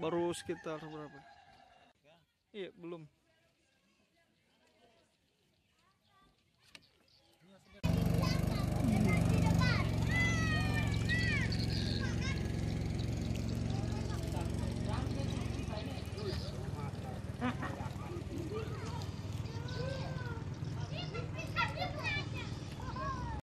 Baru sekitar berapa? Iya, belum.